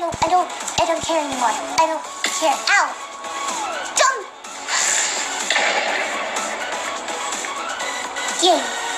don't, I don't, I don't care anymore. I don't care. Ow! Jump! Yay!